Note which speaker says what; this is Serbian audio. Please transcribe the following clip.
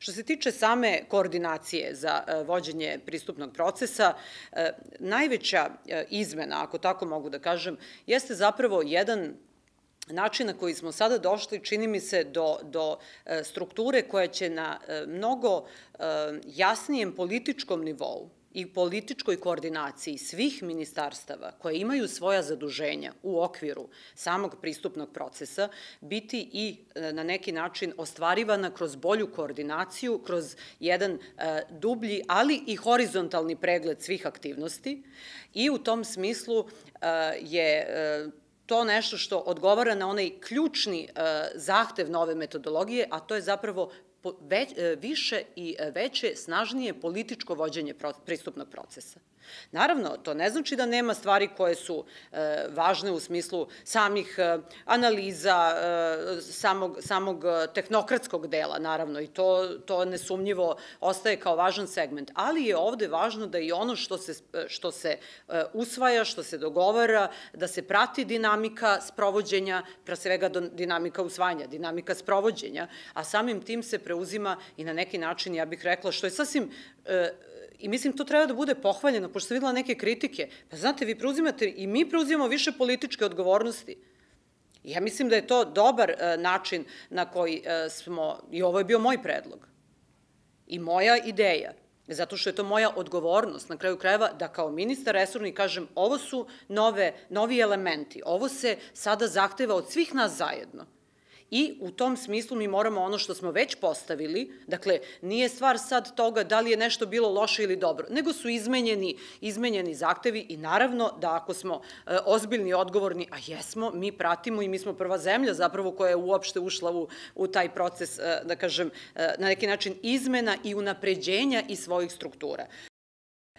Speaker 1: Što se tiče same koordinacije za vođenje pristupnog procesa, najveća izmena, ako tako mogu da kažem, jeste zapravo jedan način na koji smo sada došli, čini mi se, do, do e, strukture koja će na e, mnogo e, jasnijem političkom nivou i političkoj koordinaciji svih ministarstava koje imaju svoja zaduženja u okviru samog pristupnog procesa biti i na neki način ostvarivana kroz bolju koordinaciju, kroz jedan dublji, ali i horizontalni pregled svih aktivnosti. I u tom smislu je to nešto što odgovara na onaj ključni zahtev nove metodologije, a to je zapravo već, e, više i e, veće, snažnije političko vođenje pristupnog procesa. Naravno, to ne znači da nema stvari koje su e, važne u smislu samih e, analiza, e, samog, samog tehnokratskog dela, naravno, i to, to nesumnjivo ostaje kao važan segment, ali je ovde važno da i ono što se, što se e, usvaja, što se dogovara, da se prati dinamika sprovođenja, pre svega dinamika usvajanja, dinamika sprovođenja, a samim tim se preuzima i na neki način, ja bih rekla, što je sasvim e, I mislim, to treba da bude pohvaljeno, pošto sam videla neke kritike. Pa znate, vi preuzimate, i mi preuzimamo više političke odgovornosti. Ja mislim da je to dobar e, način na koji e, smo, i ovo je bio moj predlog, i moja ideja, zato što je to moja odgovornost, na kraju krajeva, da kao ministar resurni kažem, ovo su nove, novi elementi, ovo se sada zahteva od svih nas zajedno. I u tom smislu mi moramo ono što smo već postavili, dakle, nije stvar sad toga da li je nešto bilo loše ili dobro, nego su izmenjeni, izmenjeni zahtevi i naravno da ako smo e, ozbiljni i odgovorni, a jesmo, mi pratimo i mi smo prva zemlja zapravo koja je uopšte ušla u, u taj proces, e, da kažem, e, na neki način izmena i unapređenja i svojih struktura.